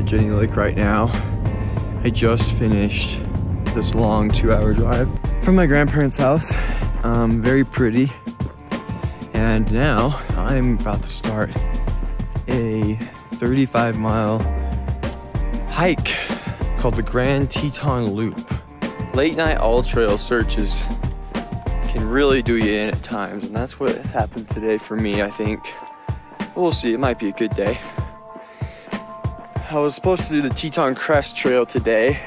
At Jenny Lake right now. I just finished this long two hour drive from my grandparents' house. Um, very pretty. And now I'm about to start a 35 mile hike called the Grand Teton Loop. Late night all trail searches can really do you in at times, and that's what has happened today for me, I think. We'll see, it might be a good day. I was supposed to do the Teton Crest Trail today,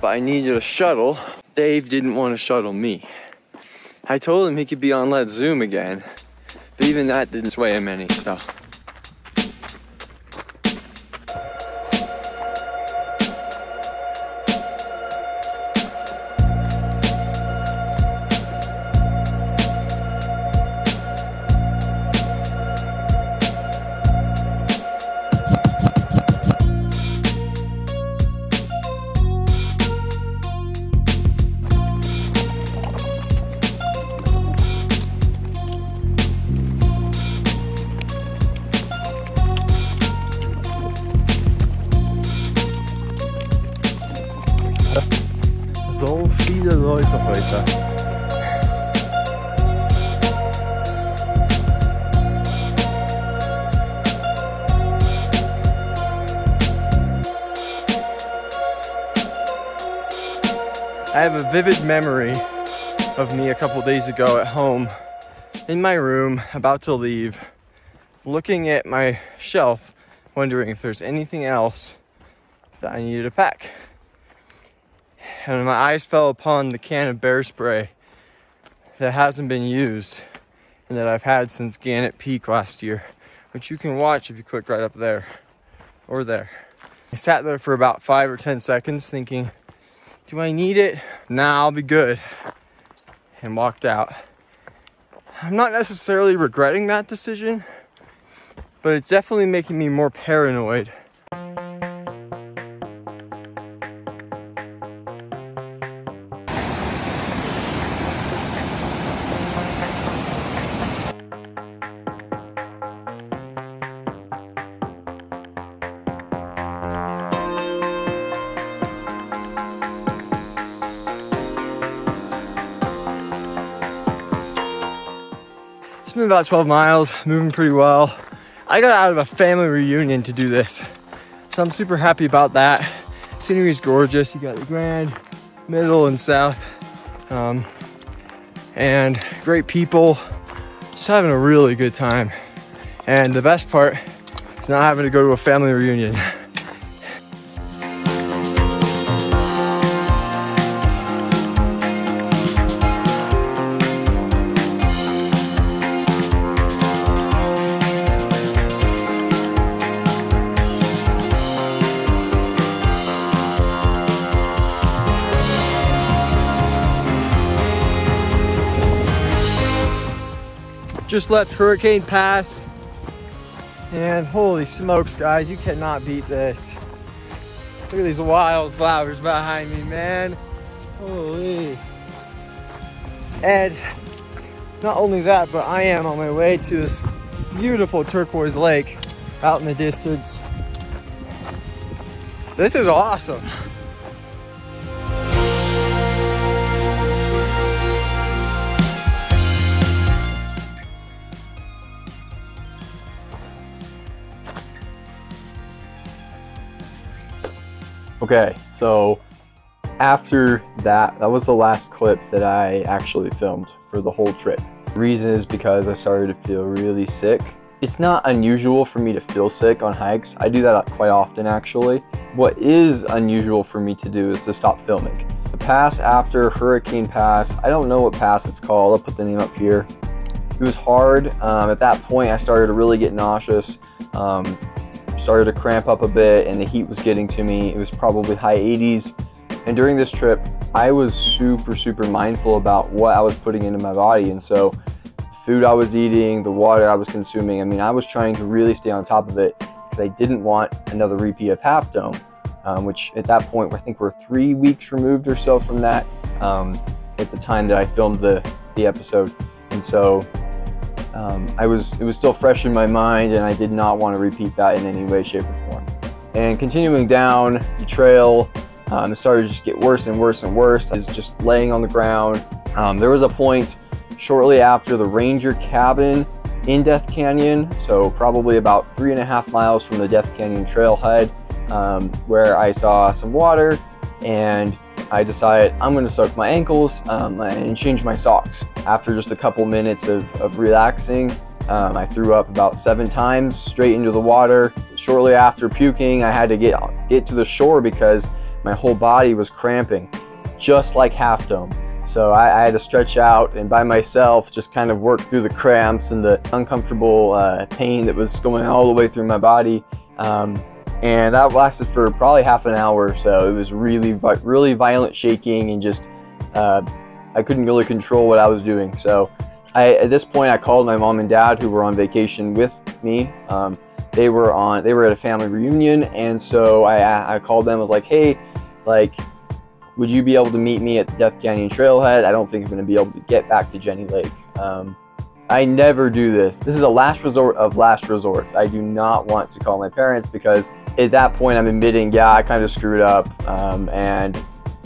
but I needed a shuttle. Dave didn't want to shuttle me. I told him he could be on Let's Zoom again, but even that didn't sway him any, so. So have a vivid memory of me a couple days ago at home in my room, about to leave, looking at my shelf, wondering if there's anything else that I needed to pack and my eyes fell upon the can of bear spray that hasn't been used and that I've had since Gannett Peak last year, which you can watch if you click right up there or there. I sat there for about five or 10 seconds thinking, do I need it? Nah, I'll be good. And walked out. I'm not necessarily regretting that decision, but it's definitely making me more paranoid about 12 miles, moving pretty well. I got out of a family reunion to do this, so I'm super happy about that. Scenery is gorgeous. You got the Grand, Middle, and South, um, and great people. Just having a really good time. And the best part is not having to go to a family reunion. Just left Hurricane Pass. And holy smokes, guys, you cannot beat this. Look at these wildflowers behind me, man. Holy. And not only that, but I am on my way to this beautiful turquoise lake out in the distance. This is awesome. Okay, so after that, that was the last clip that I actually filmed for the whole trip. The reason is because I started to feel really sick. It's not unusual for me to feel sick on hikes. I do that quite often actually. What is unusual for me to do is to stop filming. The pass after Hurricane Pass, I don't know what pass it's called, I'll put the name up here. It was hard. Um, at that point, I started to really get nauseous. Um, started to cramp up a bit and the heat was getting to me. It was probably high 80s. And during this trip, I was super, super mindful about what I was putting into my body. And so food I was eating, the water I was consuming, I mean, I was trying to really stay on top of it because I didn't want another repeat of Half Dome, um, which at that point, I think we're three weeks removed or so from that um, at the time that I filmed the, the episode. And so um, I was it was still fresh in my mind, and I did not want to repeat that in any way, shape, or form. And continuing down the trail, um, it started to just get worse and worse and worse. I was just laying on the ground. Um, there was a point shortly after the ranger cabin in Death Canyon, so probably about three and a half miles from the Death Canyon trailhead, um, where I saw some water and I decide I'm gonna soak my ankles um, and change my socks. After just a couple minutes of, of relaxing, um, I threw up about seven times straight into the water. Shortly after puking, I had to get, get to the shore because my whole body was cramping, just like Half Dome. So I, I, had to stretch out and by myself just kind of work through the cramps and the uncomfortable uh, pain that was going all the way through my body. Um, and that lasted for probably half an hour or so. It was really, really violent shaking and just, uh, I couldn't really control what I was doing. So I, at this point, I called my mom and dad who were on vacation with me. Um, they were on, they were at a family reunion. And so I, I called them, I was like, hey, like, would you be able to meet me at Death Canyon Trailhead? I don't think I'm going to be able to get back to Jenny Lake. Um, I never do this. This is a last resort of last resorts. I do not want to call my parents because at that point I'm admitting, yeah, I kind of screwed up um, and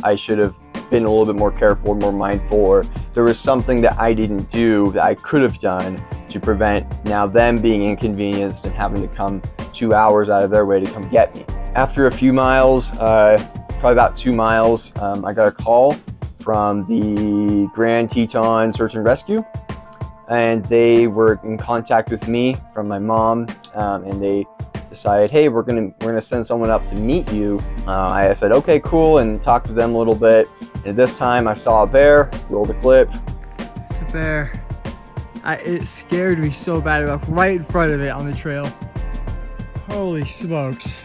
I should have been a little bit more careful, more mindful, or there was something that I didn't do that I could have done to prevent now them being inconvenienced and having to come two hours out of their way to come get me. After a few miles, uh, probably about two miles, um, I got a call from the Grand Teton Search and Rescue. And they were in contact with me from my mom, um, and they decided, hey, we're gonna we're gonna send someone up to meet you. Uh, I said, okay, cool, and talked to them a little bit. And this time, I saw a bear. Rolled a clip. It's a bear. I, it scared me so bad. I right in front of it on the trail. Holy smokes.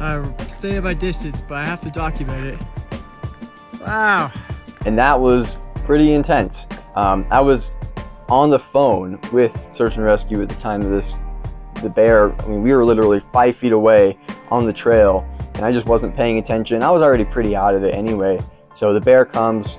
I stay at my distance, but I have to document it. Wow. And that was pretty intense. Um, I was on the phone with search and rescue at the time of this, the bear. I mean, we were literally five feet away on the trail and I just wasn't paying attention. I was already pretty out of it anyway. So the bear comes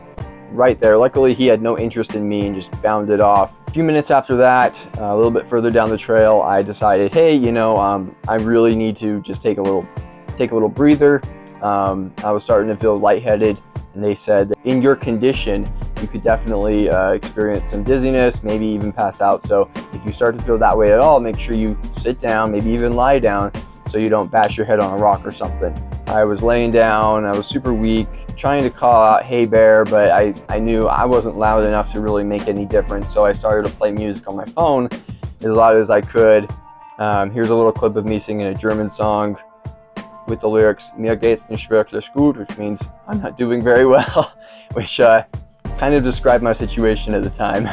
right there. Luckily, he had no interest in me and just bounded off. A few minutes after that, uh, a little bit further down the trail, I decided, hey, you know, um, I really need to just take a little take a little breather. Um, I was starting to feel lightheaded and they said in your condition, you could definitely uh, experience some dizziness, maybe even pass out. So if you start to feel that way at all, make sure you sit down, maybe even lie down so you don't bash your head on a rock or something. I was laying down, I was super weak, trying to call out, hey bear, but I, I knew I wasn't loud enough to really make any difference. So I started to play music on my phone as loud as I could. Um, here's a little clip of me singing a German song with the lyrics "Mir geht's nicht wirklich gut," which means I'm not doing very well, which uh, kind of described my situation at the time.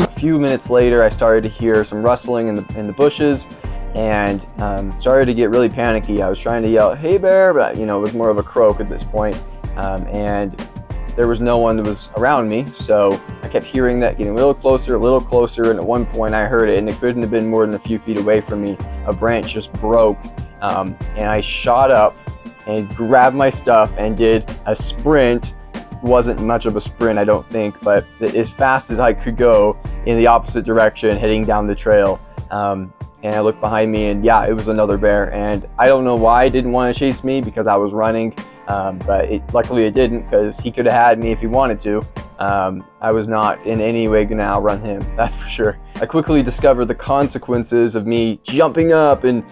A few minutes later, I started to hear some rustling in the, in the bushes and um, started to get really panicky. I was trying to yell, hey bear, but you know, it was more of a croak at this point. Um, and there was no one that was around me. So I kept hearing that getting a little closer, a little closer. And at one point I heard it and it couldn't have been more than a few feet away from me. A branch just broke um, and I shot up and grabbed my stuff and did a sprint. Wasn't much of a sprint, I don't think, but as fast as I could go in the opposite direction, heading down the trail. Um, and I looked behind me and yeah, it was another bear. And I don't know why it didn't want to chase me because I was running. Um, but it, luckily it didn't because he could have had me if he wanted to. Um, I was not in any way to outrun him, that's for sure. I quickly discovered the consequences of me jumping up and,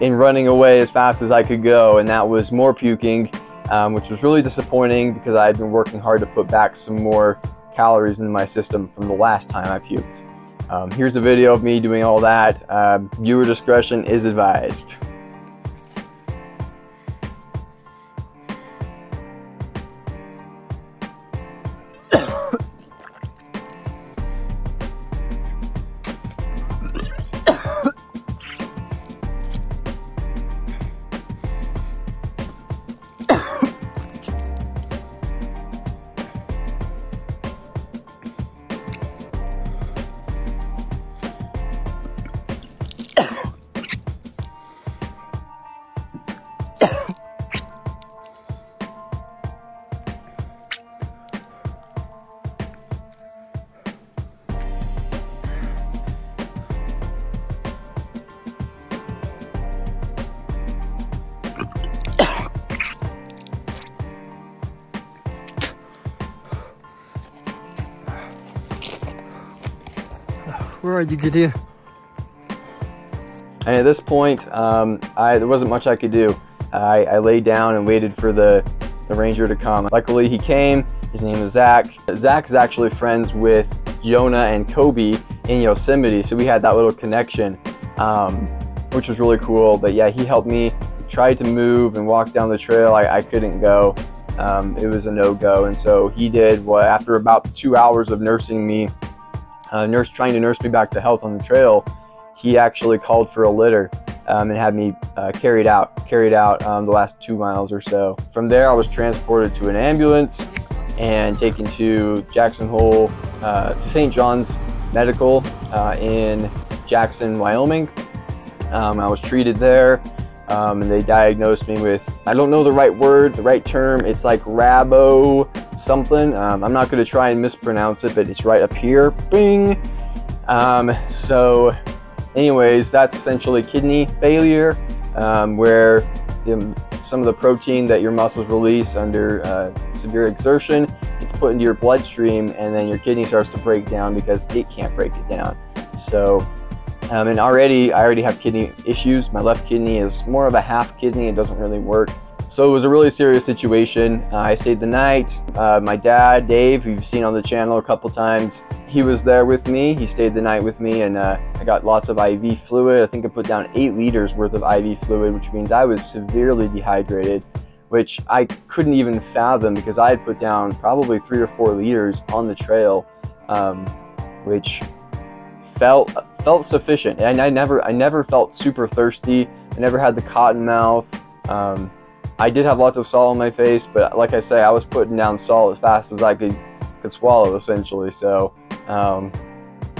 and running away as fast as I could go, and that was more puking, um, which was really disappointing because I had been working hard to put back some more calories into my system from the last time I puked. Um, here's a video of me doing all that. Um, viewer discretion is advised. Where are you, Gideon? And at this point, um, I, there wasn't much I could do. I, I laid down and waited for the, the ranger to come. Luckily, he came. His name is Zach. Zach is actually friends with Jonah and Kobe in Yosemite, so we had that little connection, um, which was really cool. But yeah, he helped me, tried to move and walk down the trail. I, I couldn't go. Um, it was a no-go, and so he did what after about two hours of nursing me, uh, nurse trying to nurse me back to health on the trail, he actually called for a litter um, and had me uh, carried out, carried out um, the last two miles or so. From there, I was transported to an ambulance and taken to Jackson Hole, uh, to St. John's Medical uh, in Jackson, Wyoming. Um, I was treated there. Um, and they diagnosed me with, I don't know the right word, the right term. It's like rhabdo something. Um, I'm not going to try and mispronounce it, but it's right up here. Bing. Um, so anyways, that's essentially kidney failure, um, where the, some of the protein that your muscles release under uh, severe exertion gets put into your bloodstream and then your kidney starts to break down because it can't break it down. So um, and already, I already have kidney issues. My left kidney is more of a half kidney. It doesn't really work. So it was a really serious situation. Uh, I stayed the night. Uh, my dad, Dave, who you've seen on the channel a couple times, he was there with me. He stayed the night with me and uh, I got lots of IV fluid. I think I put down eight liters worth of IV fluid, which means I was severely dehydrated, which I couldn't even fathom because I had put down probably three or four liters on the trail, um, which felt felt sufficient. And I never I never felt super thirsty. I never had the cotton mouth. Um, I did have lots of salt on my face, but like I say, I was putting down salt as fast as I could could swallow, essentially. So um,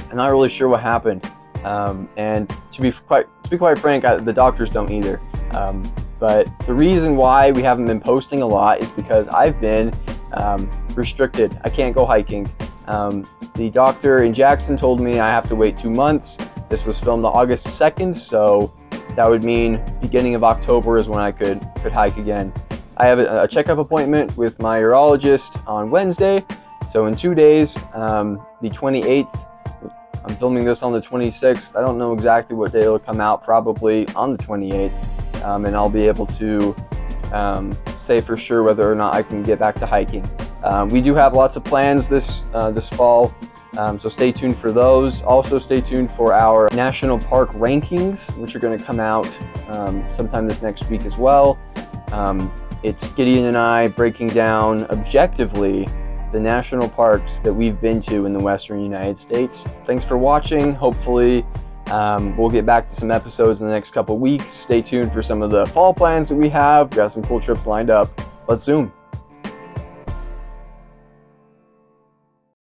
I'm not really sure what happened. Um, and to be quite to be quite frank, I, the doctors don't either. Um, but the reason why we haven't been posting a lot is because I've been um, restricted. I can't go hiking. Um, the doctor in Jackson told me I have to wait two months. This was filmed August 2nd, so that would mean beginning of October is when I could, could hike again. I have a, a checkup appointment with my urologist on Wednesday, so in two days, um, the 28th, I'm filming this on the 26th. I don't know exactly what day it'll come out, probably on the 28th, um, and I'll be able to um, say for sure whether or not I can get back to hiking. Um, we do have lots of plans this, uh, this fall, um, so stay tuned for those. Also stay tuned for our national park rankings, which are gonna come out um, sometime this next week as well. Um, it's Gideon and I breaking down objectively the national parks that we've been to in the Western United States. Thanks for watching. Hopefully um, we'll get back to some episodes in the next couple weeks. Stay tuned for some of the fall plans that we have. We've got some cool trips lined up. Let's zoom.